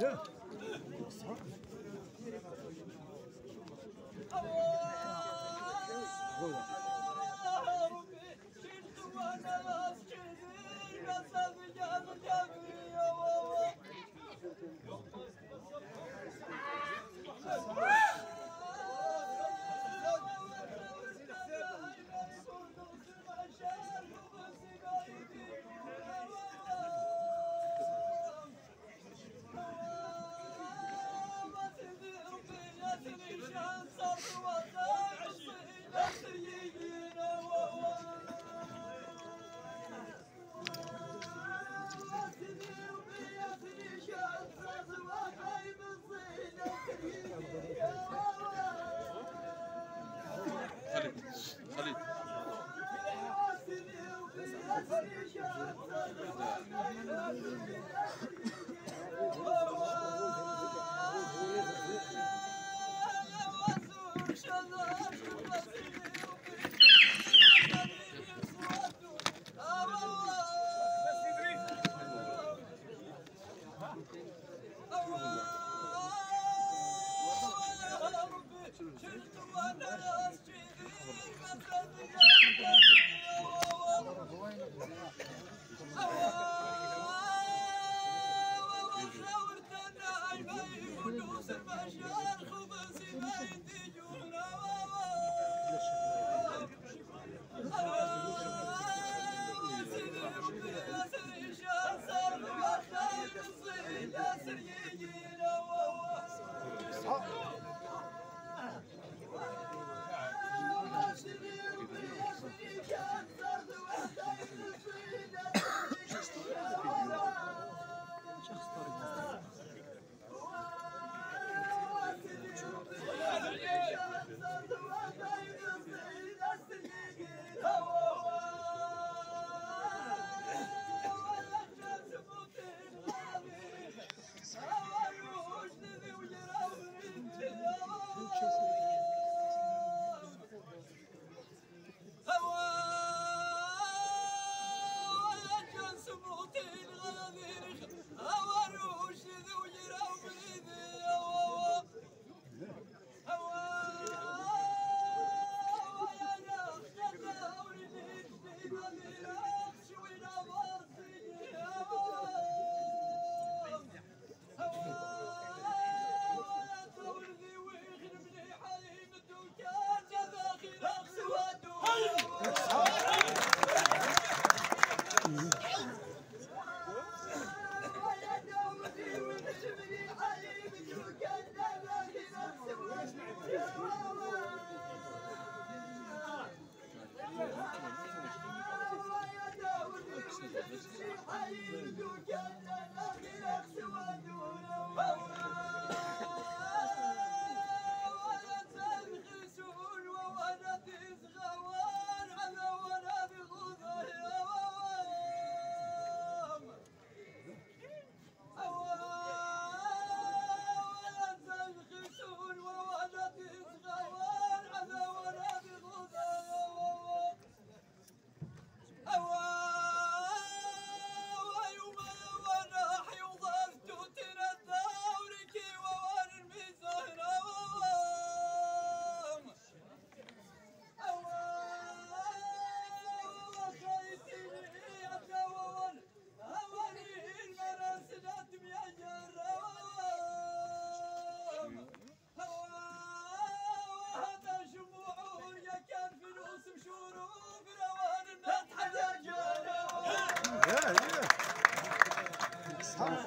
Yeah.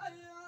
ಅಯ್ಯೋ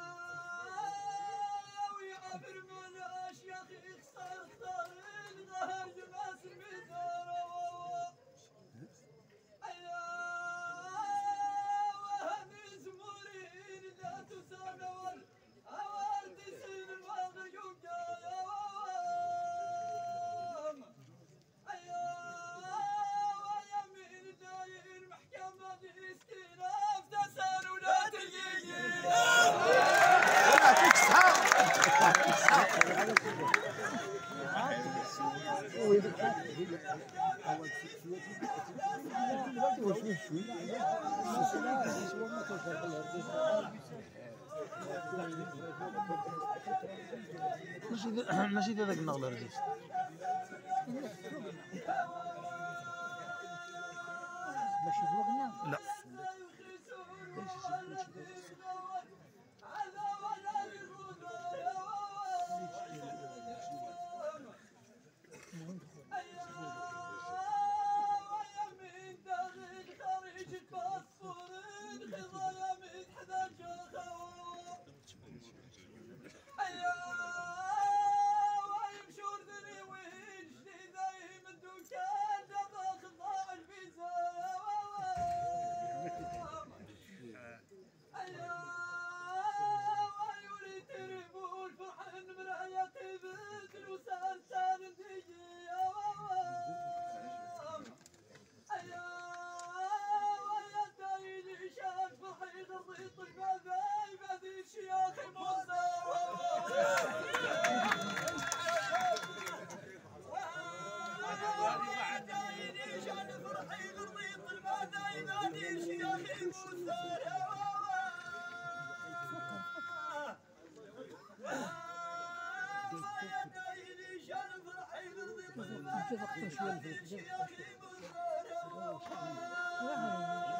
ماشي ماشي ذا ذاك النغلة يا